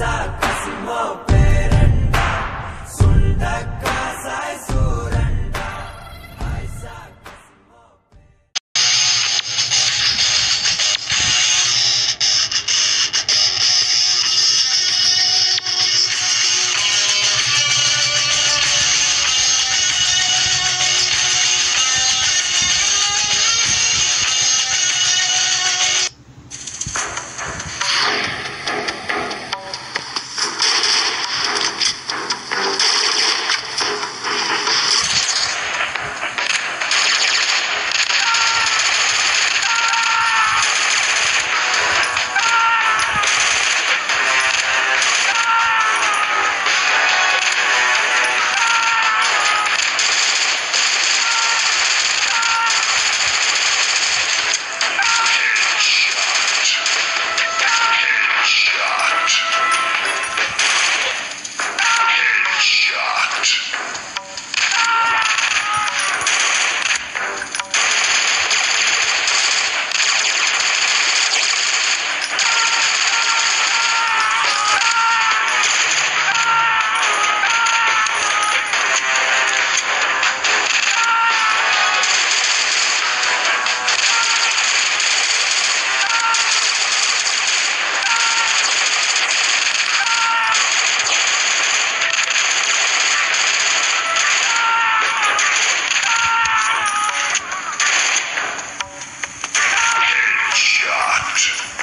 காசா கசிமோ பேரண்டா சுண்ட action.